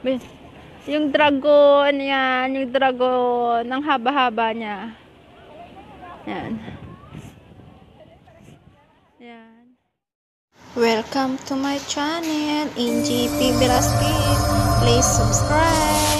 Be- Yung dragon, yan. Yung dragon. Ang haba-haba niya. Yan. Yan. Welcome to my channel, NGP Velasquez. Please subscribe.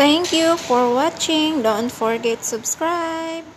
Thank you for watching. Don't forget subscribe.